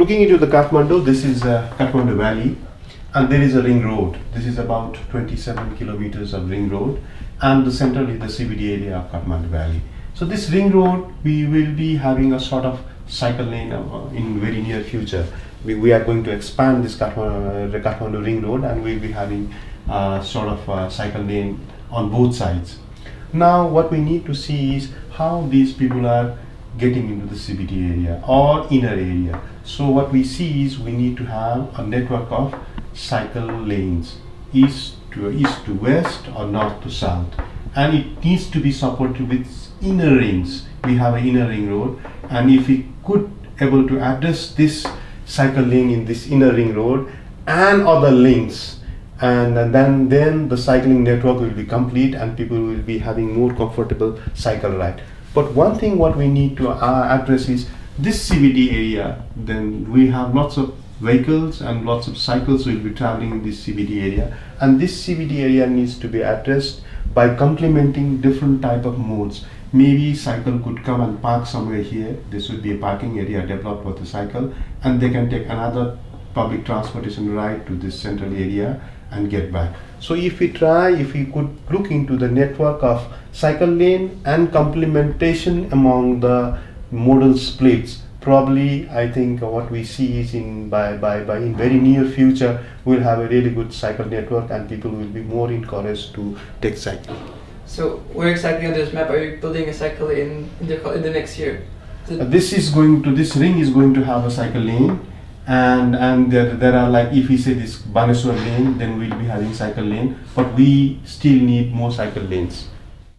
looking into the Kathmandu, this is uh, Kathmandu Valley, and there is a ring road. This is about 27 kilometers of ring road, and the center is the CBD area of Kathmandu Valley. So this ring road, we will be having a sort of cycle lane uh, in very near future. We, we are going to expand this Kathmandu, uh, Kathmandu ring road, and we'll be having uh, sort of a cycle lane on both sides. Now, what we need to see is how these people are getting into the CBD area or inner area. So what we see is we need to have a network of cycle lanes, east to east to west or north to south, and it needs to be supported with inner rings. We have an inner ring road, and if we could able to address this cycle lane in this inner ring road and other links and, then then the cycling network will be complete and people will be having more comfortable cycle ride but one thing what we need to uh, address is this CBD area then we have lots of vehicles and lots of cycles will be traveling in this CBD area. And this CBD area needs to be addressed by complementing different type of modes. Maybe cycle could come and park somewhere here. This would be a parking area developed for the cycle. And they can take another public transportation ride to this central area and get back. So if we try, if we could look into the network of cycle lane and complementation among the modal splits, probably I think what we see is in by, by, by in very near future we'll have a really good cycle network and people will be more encouraged to take cycle. So where exactly on this map are you building a cycle in in the, in the next year? Uh, this is going to this ring is going to have a cycle lane and and there, there are like if we say this Baneshwor lane then we'll be having cycle lane but we still need more cycle lanes